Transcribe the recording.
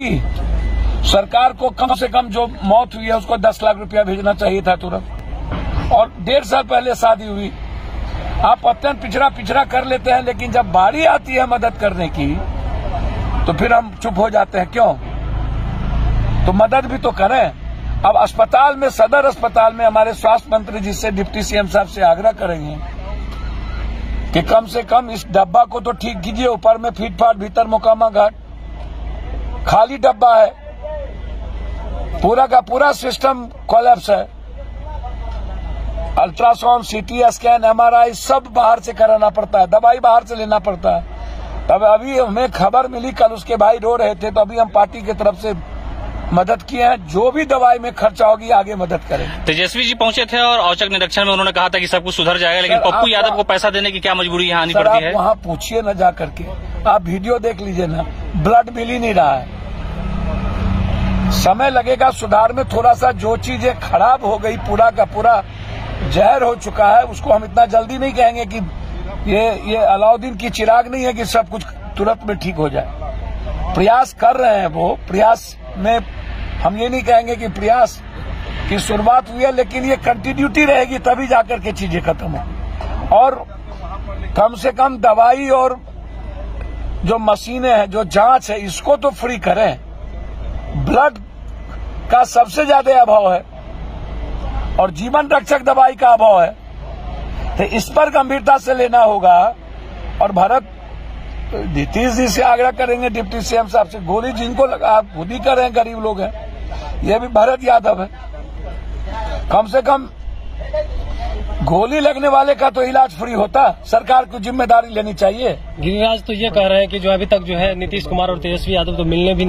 सरकार को कम से कम जो मौत हुई है, उसको दस लाख रुपया भेजना चाहिए था तुरंत। और डेढ़ साल पहले शादी हुई। आप अत्यंत पिछड़ा पिछड़ा कर लेते हैं, लेकिन जब बारी आती है मदद करने की तो फिर हम चुप हो जाते हैं। क्यों? तो मदद भी तो करें। अब अस्पताल में, सदर अस्पताल में हमारे स्वास्थ्य मंत्री जी से डिप्टी सीएम साहब से आग्रह करेंगे कि कम से कम इस डब्बा को तो ठीक कीजिए, ऊपर में फीट फाट, भीतर मोकामा घाट। खाली डब्बा है। पूरा का पूरा सिस्टम कोलैप्स है। अल्ट्रासाउंड सीटी स्कैन एमआरआई सब बाहर से कराना पड़ता है। दवाई बाहर से लेना पड़ता है। अब अभी हमें खबर मिली कल उसके भाई रो रहे थे तो अभी हम पार्टी की तरफ़ से मदद किए हैं। जो भी दवाई में खर्चा होगी आगे मदद करेंगे। तेजस्वी जी पहुँचे थे और औचक निरीक्षण में उन्होंने कहा था कि सब कुछ सुधर जाएगा लेकिन पप्पू यादव को पैसा देने की क्या मजबूरी यहाँ आनी पड़ती है? वहाँ पूछिए न जा करके। आप वीडियो देख लीजिए ना। ब्लड मिल ही नहीं रहा है। समय लगेगा, सुधार में थोड़ा सा जो चीज़ें खराब हो गई, पूरा का पूरा जहर हो चुका है, उसको हम इतना जल्दी नहीं कहेंगे कि ये ये अलाउद्दीन की चिराग नहीं है कि सब कुछ तुरंत में ठीक हो जाए। प्रयास कर रहे हैं वो, प्रयास में हम ये नहीं कहेंगे कि प्रयास की शुरुआत हुई है, लेकिन ये कंटिन्यूटी रहेगी, तभी जाकर के चीज़ें खत्म हो। और कम से कम दवाई और जो मशीनें हैं, जो जाँच है, इसको तो फ्री करें। ब्लड का सबसे ज़्यादा अभाव है और जीवन रक्षक दवाई का अभाव है तो इस पर गंभीरता से लेना होगा। और भारत, नीतीश जी से आग्रह करेंगे, डिप्टी सीएम साहब से, गोली जिनको लगा, आप खुद ही कर रहे हैं गरीब लोग हैं। ये भी भरत यादव है। कम से कम गोली लगने वाले का तो इलाज फ्री होता, सरकार को ज़िम्मेदारी लेनी चाहिए। गिरिराज तो ये कह रहे हैं कि जो अभी तक जो है नीतीश कुमार और तेजस्वी यादव तो मिलने भी